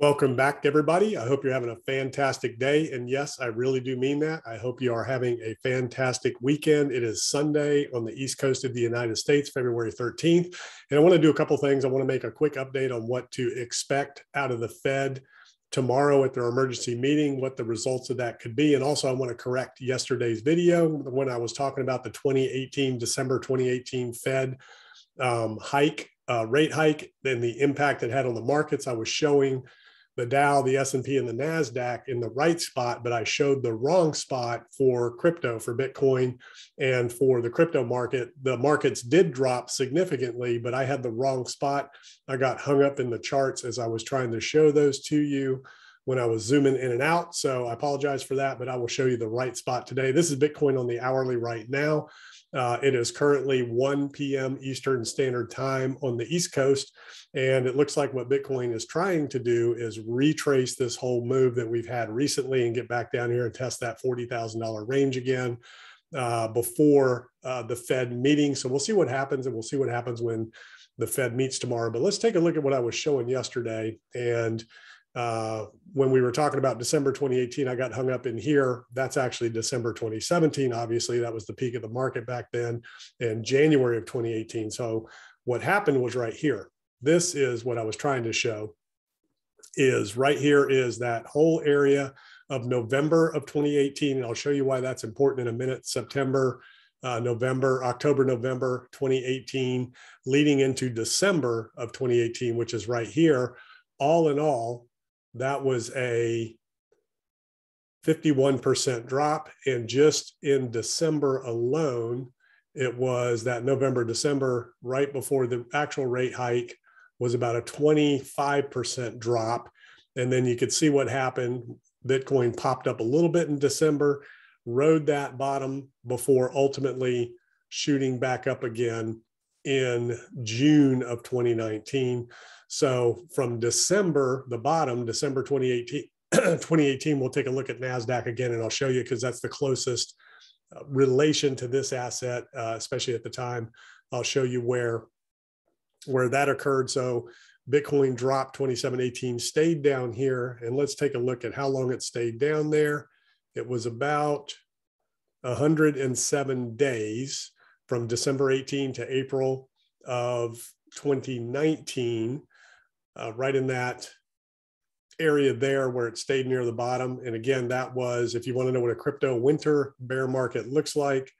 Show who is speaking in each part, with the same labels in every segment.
Speaker 1: Welcome back, everybody. I hope you're having a fantastic day. And yes, I really do mean that. I hope you are having a fantastic weekend. It is Sunday on the East Coast of the United States, February 13th. And I want to do a couple things. I want to make a quick update on what to expect out of the Fed tomorrow at their emergency meeting, what the results of that could be. And also, I want to correct yesterday's video when I was talking about the 2018, December 2018 Fed um, hike, uh, rate hike, and the impact it had on the markets. I was showing the Dow, the S&P and the Nasdaq in the right spot, but I showed the wrong spot for crypto for Bitcoin and for the crypto market. The markets did drop significantly, but I had the wrong spot. I got hung up in the charts as I was trying to show those to you when I was zooming in and out. So I apologize for that, but I will show you the right spot today. This is Bitcoin on the hourly right now. Uh, it is currently 1 p.m. Eastern Standard Time on the East Coast. And it looks like what Bitcoin is trying to do is retrace this whole move that we've had recently and get back down here and test that $40,000 range again uh, before uh, the Fed meeting. So we'll see what happens and we'll see what happens when the Fed meets tomorrow. But let's take a look at what I was showing yesterday. And uh, when we were talking about December 2018, I got hung up in here. That's actually December 2017. Obviously, that was the peak of the market back then, in January of 2018. So what happened was right here. This is what I was trying to show. Is right here is that whole area of November of 2018, and I'll show you why that's important in a minute. September, uh, November, October, November 2018, leading into December of 2018, which is right here. All in all, that was a 51% drop. And just in December alone, it was that November, December, right before the actual rate hike, was about a 25% drop. And then you could see what happened. Bitcoin popped up a little bit in December, rode that bottom before ultimately shooting back up again in June of 2019. So from December, the bottom, December 2018, 2018, we'll take a look at NASDAQ again, and I'll show you because that's the closest uh, relation to this asset, uh, especially at the time. I'll show you where, where that occurred. So Bitcoin dropped 2718, stayed down here, and let's take a look at how long it stayed down there. It was about 107 days from December 18 to April of 2019 uh, right in that area there where it stayed near the bottom. And again, that was, if you want to know what a crypto winter bear market looks like,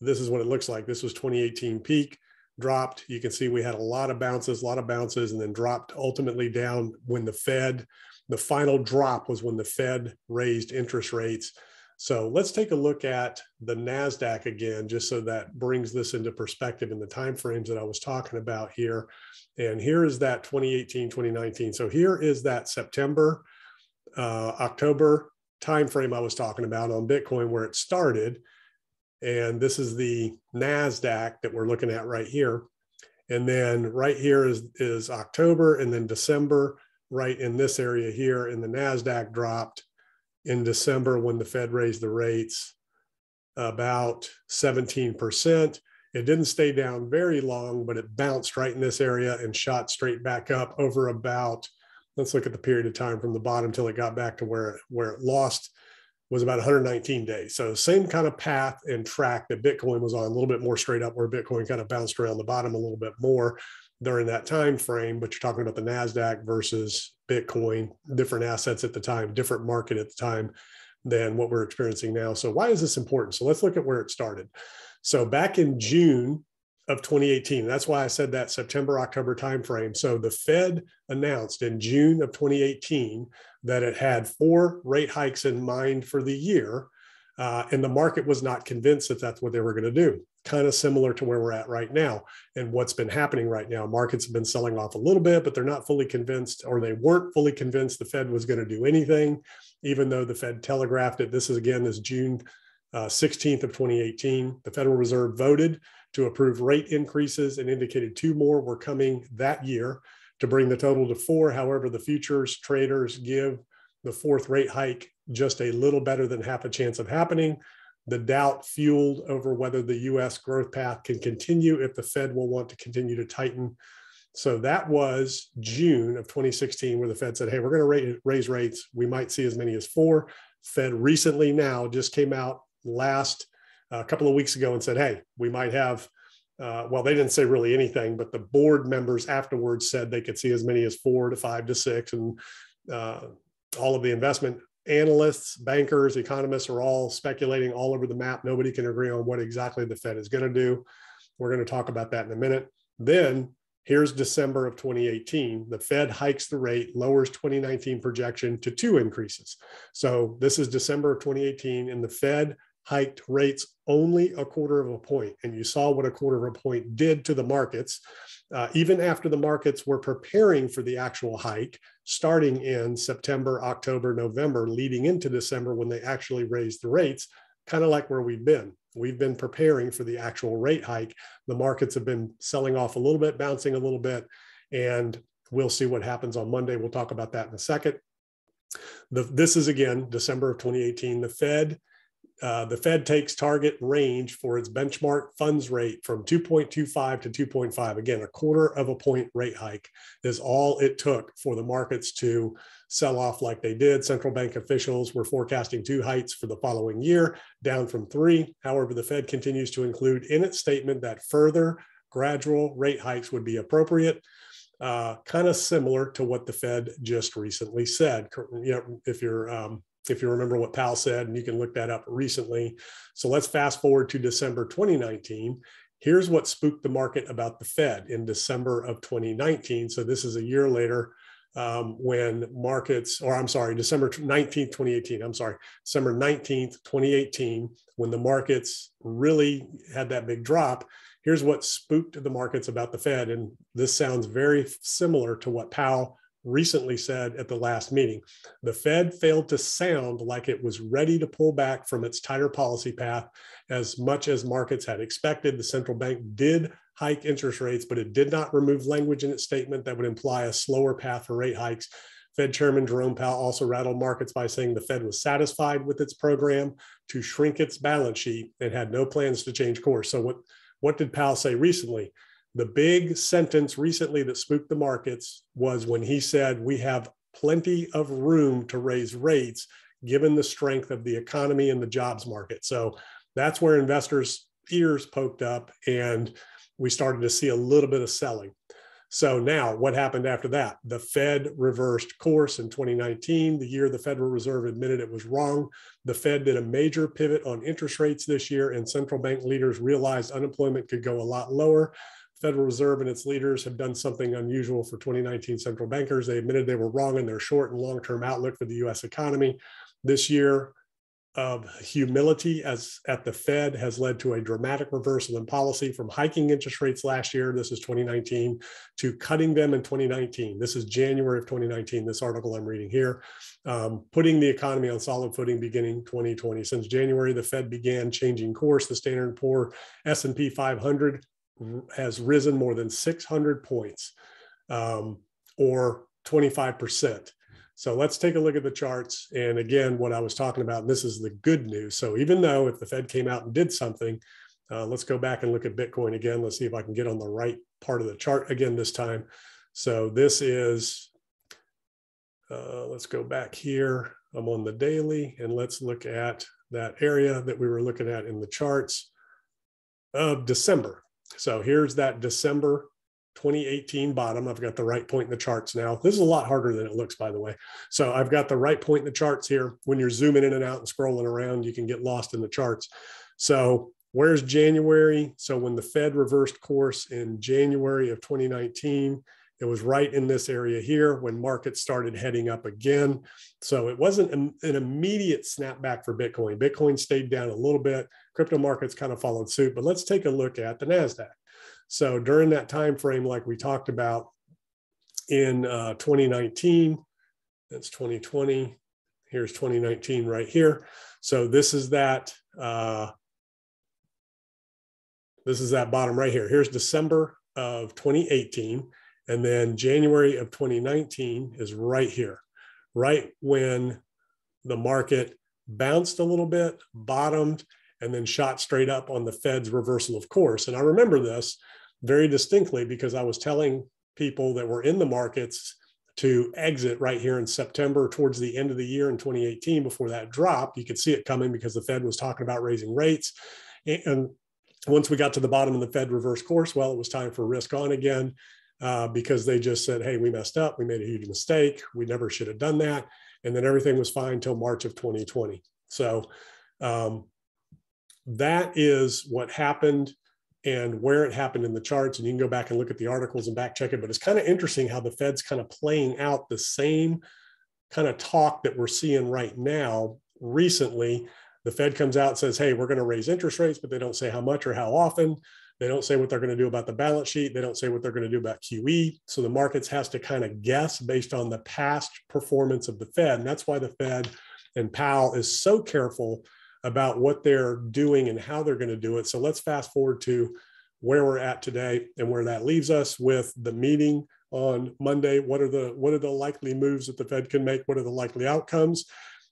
Speaker 1: this is what it looks like. This was 2018 peak, dropped. You can see we had a lot of bounces, a lot of bounces, and then dropped ultimately down when the Fed, the final drop was when the Fed raised interest rates so let's take a look at the NASDAQ again, just so that brings this into perspective in the timeframes that I was talking about here. And here is that 2018, 2019. So here is that September, uh, October timeframe I was talking about on Bitcoin where it started. And this is the NASDAQ that we're looking at right here. And then right here is, is October and then December right in this area here and the NASDAQ dropped in December when the Fed raised the rates about 17%. It didn't stay down very long, but it bounced right in this area and shot straight back up over about, let's look at the period of time from the bottom till it got back to where, where it lost was about 119 days. So same kind of path and track that Bitcoin was on, a little bit more straight up where Bitcoin kind of bounced around the bottom a little bit more during that time frame, but you're talking about the NASDAQ versus Bitcoin, different assets at the time, different market at the time than what we're experiencing now. So why is this important? So let's look at where it started. So back in June of 2018, that's why I said that September, October timeframe. So the Fed announced in June of 2018 that it had four rate hikes in mind for the year. Uh, and the market was not convinced that that's what they were going to do kind of similar to where we're at right now and what's been happening right now. Markets have been selling off a little bit, but they're not fully convinced, or they weren't fully convinced the Fed was going to do anything, even though the Fed telegraphed it. This is again this June uh, 16th of 2018. The Federal Reserve voted to approve rate increases and indicated two more were coming that year to bring the total to four. However, the futures traders give the fourth rate hike just a little better than half a chance of happening the doubt fueled over whether the US growth path can continue if the Fed will want to continue to tighten So that was June of 2016, where the Fed said, hey, we're going to raise rates. We might see as many as four. Fed recently now just came out last a uh, couple of weeks ago and said, hey, we might have. Uh, well, they didn't say really anything, but the board members afterwards said they could see as many as four to five to six. And uh, all of the investment analysts, bankers, economists are all speculating all over the map. Nobody can agree on what exactly the Fed is going to do. We're going to talk about that in a minute. Then here's December of 2018. The Fed hikes the rate, lowers 2019 projection to two increases. So this is December of 2018, and the Fed hiked rates only a quarter of a point. And you saw what a quarter of a point did to the markets. Uh, even after the markets were preparing for the actual hike, starting in September, October, November, leading into December when they actually raised the rates, kind of like where we've been. We've been preparing for the actual rate hike. The markets have been selling off a little bit, bouncing a little bit, and we'll see what happens on Monday. We'll talk about that in a second. The, this is again December of 2018. The Fed uh, the Fed takes target range for its benchmark funds rate from 2.25 to 2.5. Again, a quarter of a point rate hike is all it took for the markets to sell off like they did. Central bank officials were forecasting two hikes for the following year, down from three. However, the Fed continues to include in its statement that further gradual rate hikes would be appropriate. Uh, kind of similar to what the Fed just recently said. You know, if you're um, if you remember what Powell said, and you can look that up recently. So let's fast forward to December 2019. Here's what spooked the market about the Fed in December of 2019. So this is a year later um, when markets, or I'm sorry, December 19th, 2018, I'm sorry, December 19th, 2018, when the markets really had that big drop. Here's what spooked the markets about the Fed. And this sounds very similar to what Powell recently said at the last meeting. The Fed failed to sound like it was ready to pull back from its tighter policy path as much as markets had expected. The central bank did hike interest rates, but it did not remove language in its statement that would imply a slower path for rate hikes. Fed Chairman Jerome Powell also rattled markets by saying the Fed was satisfied with its program to shrink its balance sheet and had no plans to change course. So, what, what did Powell say recently? The big sentence recently that spooked the markets was when he said, We have plenty of room to raise rates given the strength of the economy and the jobs market. So that's where investors' ears poked up and we started to see a little bit of selling. So now what happened after that? The Fed reversed course in 2019, the year the Federal Reserve admitted it was wrong. The Fed did a major pivot on interest rates this year, and central bank leaders realized unemployment could go a lot lower. Federal Reserve and its leaders have done something unusual for 2019 central bankers. They admitted they were wrong in their short and long term outlook for the US economy. This year of humility as at the Fed has led to a dramatic reversal in policy from hiking interest rates last year, this is 2019, to cutting them in 2019. This is January of 2019, this article I'm reading here, um, putting the economy on solid footing beginning 2020. Since January, the Fed began changing course. The Standard Poor S&P 500 has risen more than 600 points um, or 25%. So let's take a look at the charts. And again, what I was talking about, this is the good news. So even though if the Fed came out and did something, uh, let's go back and look at Bitcoin again. Let's see if I can get on the right part of the chart again this time. So this is, uh, let's go back here. I'm on the daily and let's look at that area that we were looking at in the charts of December. So here's that December 2018 bottom. I've got the right point in the charts now. This is a lot harder than it looks, by the way. So I've got the right point in the charts here. When you're zooming in and out and scrolling around, you can get lost in the charts. So where's January? So when the Fed reversed course in January of 2019, it was right in this area here when markets started heading up again. So it wasn't an, immediate snapback for Bitcoin. Bitcoin stayed down a little bit. Crypto markets kind of followed suit. But let's take a look at the Nasdaq. So during that time frame, like we talked about in uh, 2019, that's 2020. Here's 2019 right here. So this is that. Uh, this is that bottom right here. Here's December of 2018 and then January of 2019 is right here, right when the market bounced a little bit, bottomed, and then shot straight up on the Fed's reversal of course. And I remember this very distinctly because I was telling people that were in the markets to exit right here in September towards the end of the year in 2018 before that drop. You could see it coming because the Fed was talking about raising rates. And once we got to the bottom of the Fed reverse course, well, it was time for risk on again uh, because they just said, hey, we messed up. We made a huge mistake. We never should have done that. And then everything was fine until March of 2020. So um, that is what happened and where it happened in the charts. And you can go back and look at the articles and back check it. But it's kind of interesting how the Fed's kind of playing out the same kind of talk that we're seeing right now recently. The Fed comes out and says, hey, we're going to raise interest rates, but they don't say how much or how often. They don't say what they're going to do about the balance sheet. They don't say what they're going to do about QE. So the markets has to kind of guess based on the past performance of the Fed. And that's why the Fed and Powell is so careful about what they're doing and how they're going to do it. So let's fast forward to where we're at today and where that leaves us with the meeting on Monday. What are the what are the likely moves that the Fed can make? What are the likely outcomes?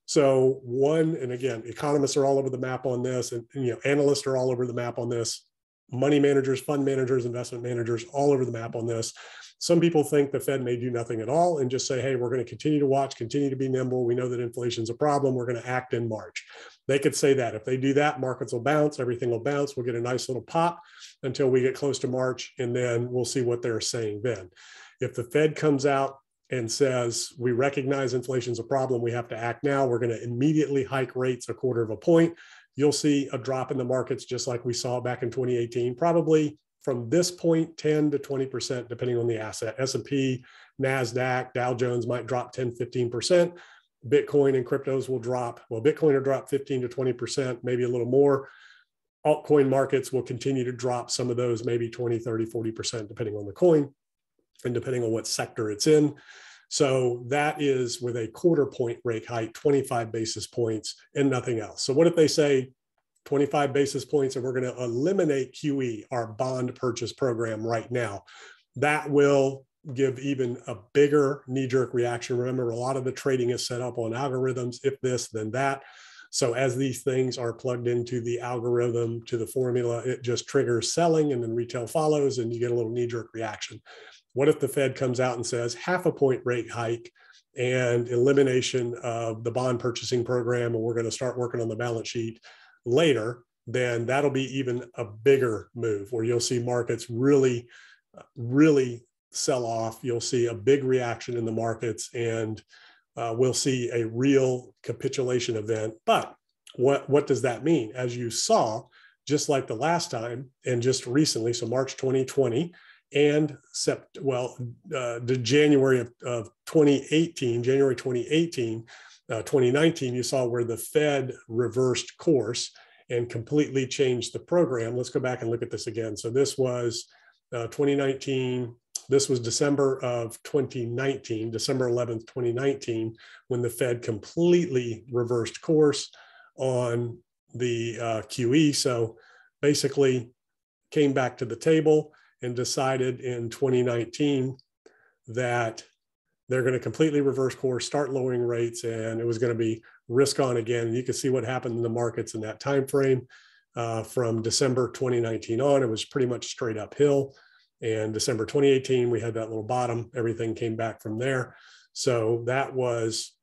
Speaker 1: So one, and again, economists are all over the map on this, and, and you know, analysts are all over the map on this. Money managers, fund managers, investment managers, all over the map on this. Some people think the Fed may do nothing at all and just say, hey, we're going to continue to watch, continue to be nimble. We know that inflation is a problem. We're going to act in March. They could say that. If they do that, markets will bounce, everything will bounce. We'll get a nice little pop until we get close to March, and then we'll see what they're saying then. If the Fed comes out and says, we recognize inflation is a problem, we have to act now, we're going to immediately hike rates a quarter of a point, you'll see a drop in the markets just like we saw back in 2018, probably from this point 10 to 20% depending on the asset. S&p nasdaq dow jones might drop 10 15% bitcoin and cryptos will drop. Well bitcoin will drop 15 to 20% maybe a little more. Altcoin markets will continue to drop some of those maybe 20 30 40% depending on the coin and depending on what sector it's in. So that is with a quarter point rate hike 25 basis points and nothing else. So what if they say 25 basis points, and we're going to eliminate QE, our bond purchase program, right now. That will give even a bigger knee jerk reaction. Remember, a lot of the trading is set up on algorithms if this, then that. So, as these things are plugged into the algorithm, to the formula, it just triggers selling and then retail follows, and you get a little knee jerk reaction. What if the Fed comes out and says half a point rate hike and elimination of the bond purchasing program, and we're going to start working on the balance sheet later, then that'll be even a bigger move where you'll see markets really, really sell off. You'll see a big reaction in the markets and uh, we'll see a real capitulation event. But what, what does that mean? As you saw, just like the last time and just recently, so March 2020 and sept, well, uh, the January of, of 2018, January 2018, uh, 2019, you saw where the Fed reversed course and completely changed the program. Let's go back and look at this again. So this was uh, 2019. This was December of 2019, December 11th, 2019, when the Fed completely reversed course on the uh, QE. So basically came back to the table and decided in 2019 that they're going to completely reverse course, start lowering rates, and it was going to be risk on again. You can see what happened in the markets in that time frame. Uh, from December 2019 on, it was pretty much straight uphill. And December 2018, we had that little bottom. Everything came back from there. So that was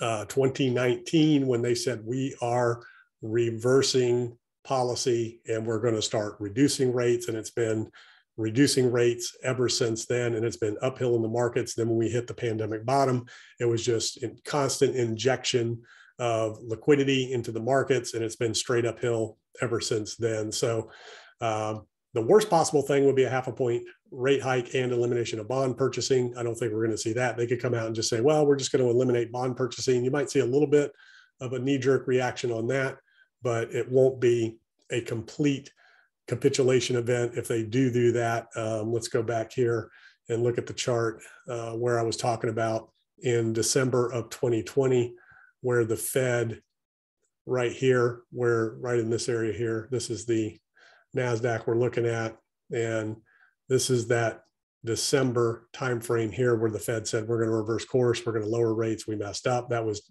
Speaker 1: uh, 2019 when they said we are reversing policy and we're going to start reducing rates. And it's been reducing rates ever since then, and it's been uphill in the markets. Then when we hit the pandemic bottom, it was just in constant injection of liquidity into the markets, and it's been straight uphill ever since then. So um, the worst possible thing would be a half a point rate hike and elimination of bond purchasing. I don't think we're going to see that. They could come out and just say, well, we're just going to eliminate bond purchasing. You might see a little bit of a knee jerk reaction on that, but it won't be a complete capitulation event. If they do do that, um, let's go back here and look at the chart uh, where I was talking about in December of 2020, where the Fed right here, where right in this area here, this is the NASDAQ we're looking at. And this is that December timeframe here where the Fed said we're going to reverse course, we're going to lower rates. We messed up. That was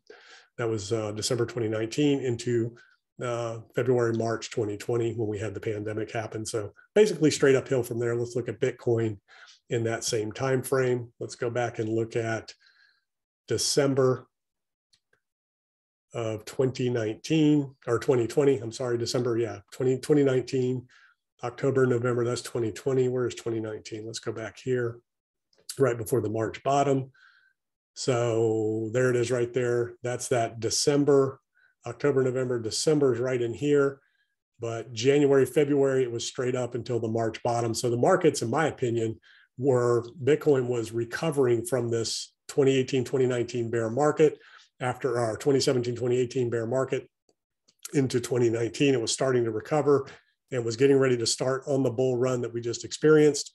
Speaker 1: that was uh, December 2019 into uh, February, March 2020 when we had the pandemic happen. So basically straight uphill from there. Let's look at Bitcoin in that same time frame. Let's go back and look at December of 2019 or 2020. I'm sorry, December, yeah, 20, 2019, October, November, that's 2020. Where's 2019? Let's go back here, right before the March bottom. So there it is right there. That's that December, October, November, December is right in here. But January, February, it was straight up until the March bottom. So the markets, in my opinion, were Bitcoin was recovering from this 2018, 2019 bear market after uh, our 2017, 2018 bear market into 2019. It was starting to recover and was getting ready to start on the bull run that we just experienced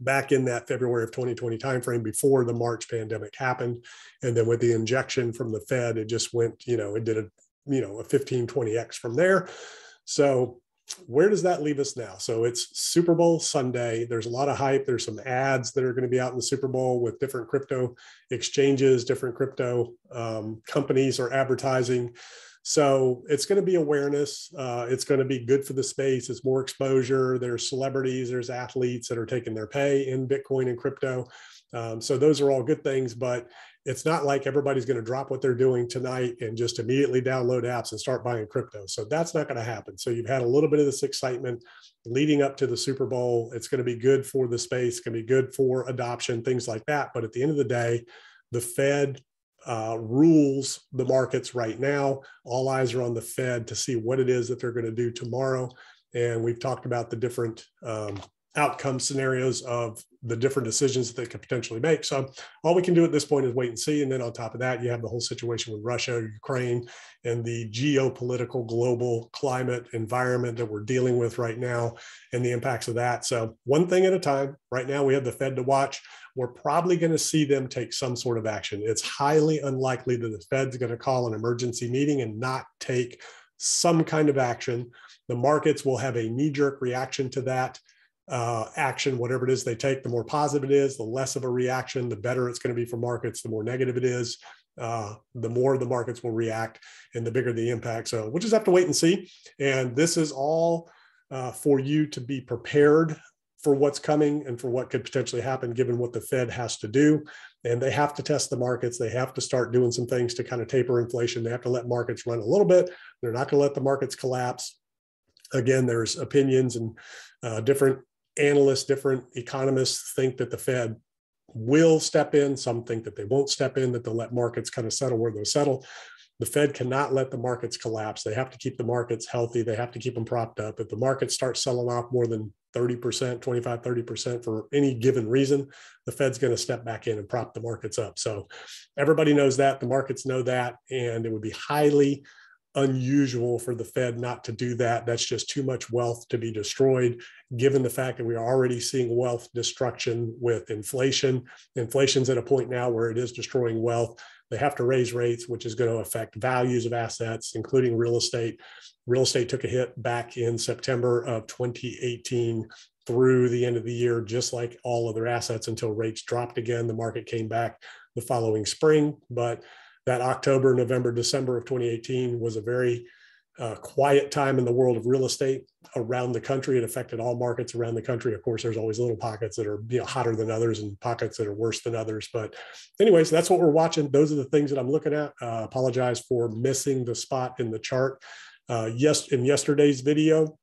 Speaker 1: back in that February of 2020 timeframe before the March pandemic happened. And then with the injection from the Fed, it just went, you know, it did a, you know, a 15, 20x from there. So where does that leave us now? So it's Super Bowl Sunday. There's a lot of hype. There's some ads that are going to be out in the Super Bowl with different crypto exchanges, different crypto um, companies are advertising. So it's going to be awareness. Uh, it's going to be good for the space. It's more exposure. There's celebrities, there's athletes that are taking their pay in Bitcoin and crypto. Um, so those are all good things, but it's not like everybody's going to drop what they're doing tonight and just immediately download apps and start buying crypto. So that's not going to happen. So you've had a little bit of this excitement leading up to the Super Bowl. It's going to be good for the space, it's going to be good for adoption, things like that. But at the end of the day, the Fed uh, rules the markets right now. All eyes are on the Fed to see what it is that they're going to do tomorrow. And we've talked about the different um, outcome scenarios of the different decisions that they could potentially make. So all we can do at this point is wait and see. And then on top of that, you have the whole situation with Russia, Ukraine, and the geopolitical global climate environment that we're dealing with right now and the impacts of that. So one thing at a time. Right now, we have the Fed to watch. We're probably going to see them take some sort of action. It's highly unlikely that the Fed's going to call an emergency meeting and not take some kind of action. The markets will have a knee jerk reaction to that uh, action, whatever it is they take, the more positive it is, the less of a reaction, the better it's going to be for markets, the more negative it is, uh, the more the markets will react and the bigger the impact. So we'll just have to wait and see. And this is all uh, for you to be prepared for what's coming and for what could potentially happen given what the Fed has to do. And they have to test the markets. They have to start doing some things to kind of taper inflation. They have to let markets run a little bit. They're not going to let the markets collapse. Again, there's opinions and uh, different analysts, different economists think that the Fed will step in. Some think that they won't step in, that they'll let markets kind of settle where they'll settle. The Fed cannot let the markets collapse. They have to keep the markets healthy. They have to keep them propped up. If the markets start selling off more than 30%, 25, 30% for any given reason, the Fed's going to step back in and prop the markets up. So everybody knows that. The markets know that. And it would be highly unusual for the Fed not to do that. That's just too much wealth to be destroyed, given the fact that we are already seeing wealth destruction with inflation. Inflation's at a point now where it is destroying wealth. They have to raise rates, which is going to affect values of assets, including real estate. Real estate took a hit back in September of 2018 through the end of the year, just like all other assets until rates dropped again. The market came back the following spring, but that October, November, December of 2018 was a very uh, quiet time in the world of real estate around the country. It affected all markets around the country. Of course, there's always little pockets that are you know hotter than others and pockets that are worse than others. But anyways, that's what we're watching. Those are the things that I'm looking at. Uh, apologize for missing the spot in the chart. Uh, yes, in yesterday's video,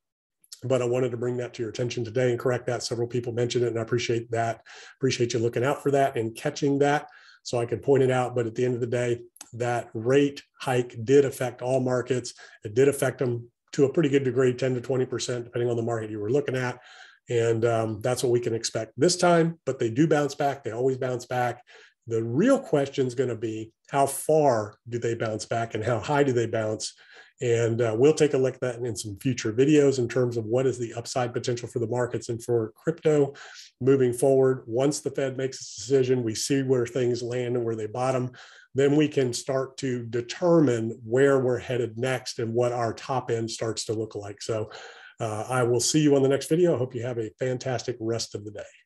Speaker 1: but I wanted to bring that to your attention today and correct that. Several people mentioned it, and I appreciate that. Appreciate you looking out for that and catching that so I could point it out. But at the end of the day, that rate hike did affect all markets. It did affect them to a pretty good degree, 10 to 20%, depending on the market you were looking at. And um, that's what we can expect this time, but they do bounce back. They always bounce back. The real question is going to be how far do they bounce back and how high do they bounce? And uh, we'll take a look at that in some future videos in terms of what is the upside potential for the markets and for crypto moving forward. Once the Fed makes its decision, we see where things land and where they bottom then we can start to determine where we're headed next and what our top end starts to look like. So uh, I will see you on the next video. I hope you have a fantastic rest of the day.